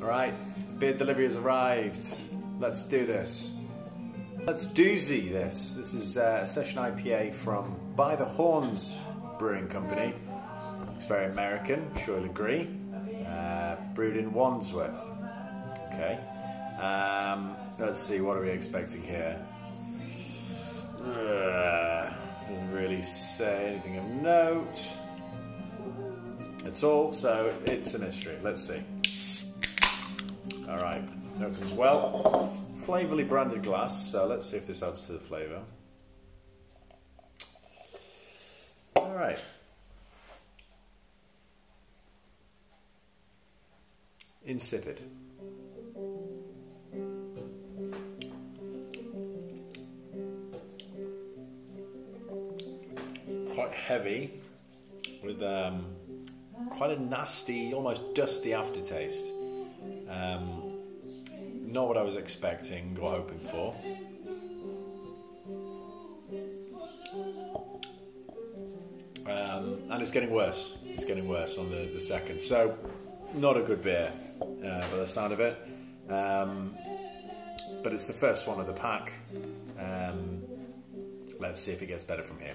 All right, beer delivery has arrived. Let's do this. Let's doozy this. This is uh, a session IPA from By the Horns Brewing Company. It's very American, I'm sure you'll agree. Uh, brewed in Wandsworth. Okay. Um, let's see, what are we expecting here? Uh, doesn't really say anything of note at all, so it's a mystery. Let's see. All right, opens well. Flavourly branded glass, so let's see if this adds to the flavour. All right. Insipid. Quite heavy, with um, quite a nasty, almost dusty aftertaste. Not what I was expecting or hoping for. Um, and it's getting worse. It's getting worse on the, the second. So, not a good beer uh, by the sound of it. Um, but it's the first one of the pack. Um, let's see if it gets better from here.